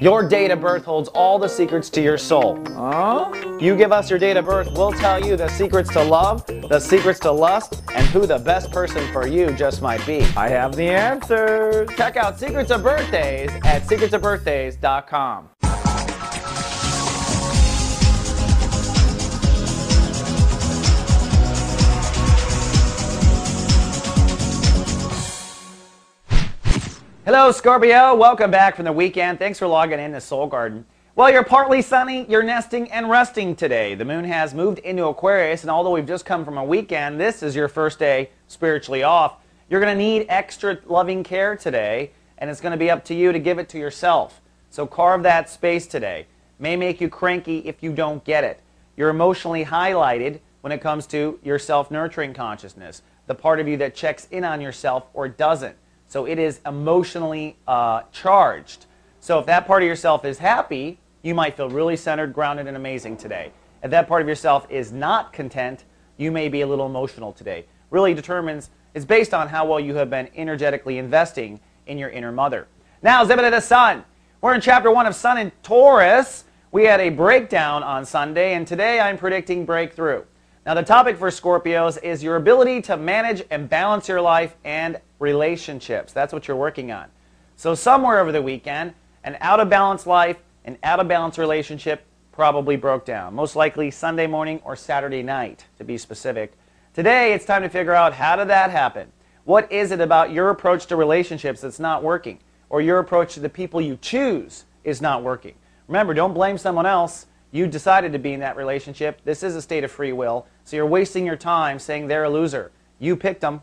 Your date of birth holds all the secrets to your soul. Huh? You give us your date of birth, we'll tell you the secrets to love, the secrets to lust, and who the best person for you just might be. I have the answers. Check out Secrets of Birthdays at secretsofbirthdays.com. Hello, Scorpio. Welcome back from the weekend. Thanks for logging in to Soul Garden. Well, you're partly sunny, you're nesting and resting today. The moon has moved into Aquarius, and although we've just come from a weekend, this is your first day spiritually off. You're going to need extra loving care today, and it's going to be up to you to give it to yourself. So carve that space today. May make you cranky if you don't get it. You're emotionally highlighted when it comes to your self nurturing consciousness, the part of you that checks in on yourself or doesn't. So it is emotionally uh, charged. So if that part of yourself is happy, you might feel really centered, grounded, and amazing today. If that part of yourself is not content, you may be a little emotional today. Really determines, it's based on how well you have been energetically investing in your inner mother. Now, Zebedee the Sun. We're in chapter one of Sun in Taurus. We had a breakdown on Sunday, and today I'm predicting breakthrough. Now, the topic for Scorpios is your ability to manage and balance your life and relationships. That's what you're working on. So, somewhere over the weekend, an out of balance life, an out of balance relationship probably broke down. Most likely Sunday morning or Saturday night, to be specific. Today, it's time to figure out how did that happen? What is it about your approach to relationships that's not working? Or your approach to the people you choose is not working? Remember, don't blame someone else. You decided to be in that relationship. This is a state of free will. So you're wasting your time saying they're a loser. You picked them.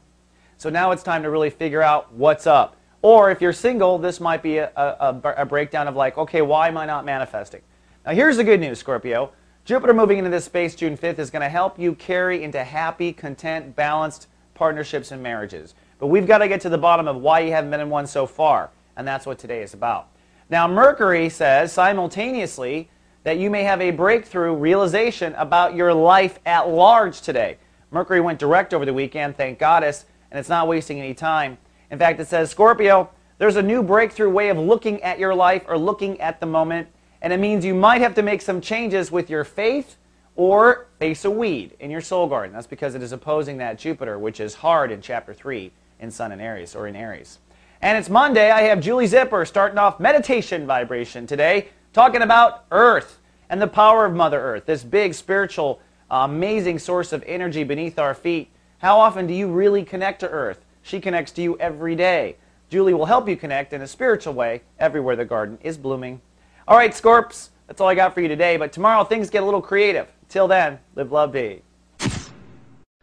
So now it's time to really figure out what's up. Or if you're single, this might be a, a, a, breakdown of like, okay, why am I not manifesting? Now here's the good news, Scorpio. Jupiter moving into this space June 5th is going to help you carry into happy, content, balanced partnerships and marriages. But we've got to get to the bottom of why you haven't been in one so far. And that's what today is about. Now, Mercury says simultaneously that you may have a breakthrough realization about your life at large today. Mercury went direct over the weekend, thank Goddess, and it's not wasting any time. In fact, it says, Scorpio, there's a new breakthrough way of looking at your life or looking at the moment, and it means you might have to make some changes with your faith or face a weed in your soul garden. That's because it is opposing that Jupiter, which is hard in chapter 3 in Sun and Aries or in Aries. And it's Monday. I have Julie Zipper starting off meditation vibration today talking about Earth and the power of Mother Earth, this big spiritual, uh, amazing source of energy beneath our feet. How often do you really connect to Earth? She connects to you every day. Julie will help you connect in a spiritual way everywhere the garden is blooming. All right, Scorps, that's all I got for you today, but tomorrow things get a little creative. Till then, live, love, be.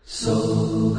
So